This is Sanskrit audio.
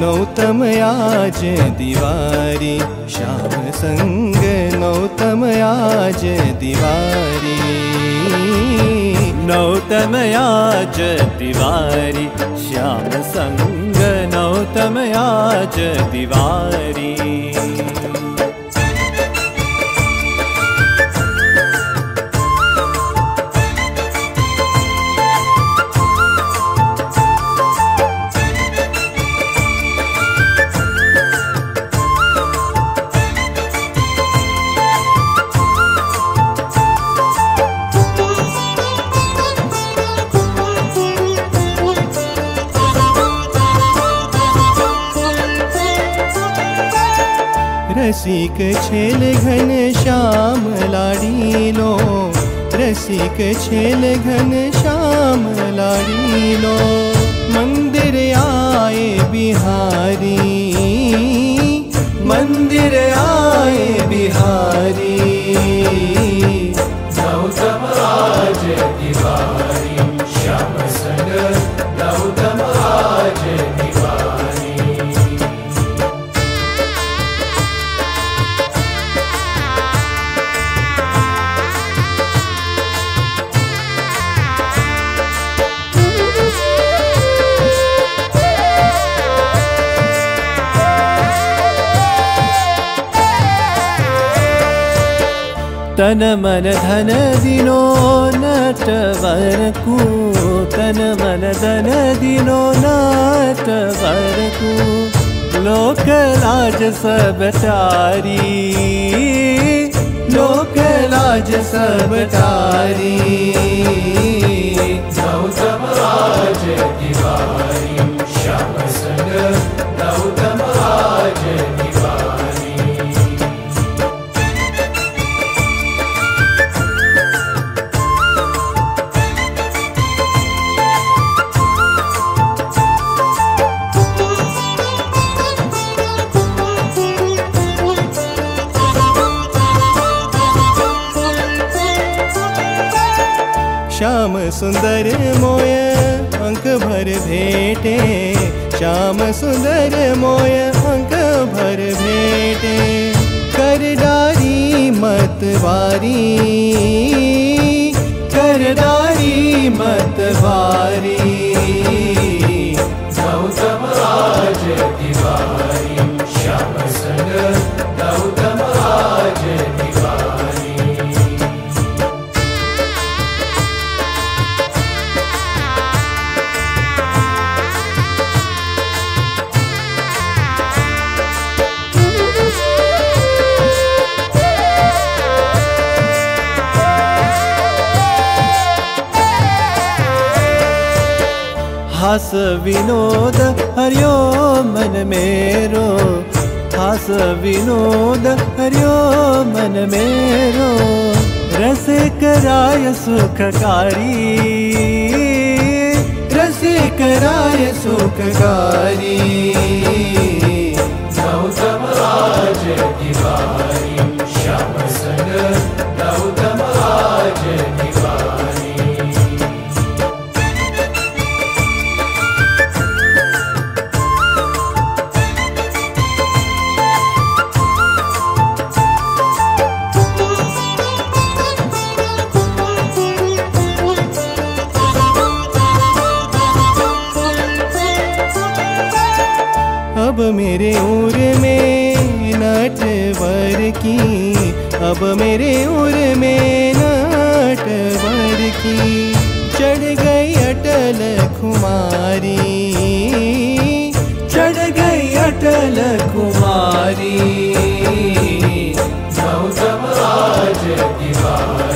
नौतमयाज दिवारी श्याम संग नौतमयाज दिवारी। नौतमयाज दिवारी श्याम संग नौतमयाज दिवारी रसिक छेल घन श्याम लाडीलो रसिक छेल घन श्याम लाडीलो तन मन धन दिनो नटवरकु तन मन धन दिनो नटवरकु लोक लाज सब तारी। लोक लाज सब तारी। गौतम आज दिवारी श्याम सुंदर मोय अंक भर भेटे। श्याम सुंदर मोय अंक भर भेटे। करदारी मतवारी हास विनोद हरियो मन मेरो। हास विनोद हरियो मन मेरो। रस कराय सुखकारी रस कराय सुखकारी अब मेरे उर में नटवर की, अब मेरे उर में नटवर की। चढ़ गई अटल कुमारी, चढ़ गई अटल कुमारी। आज की बात।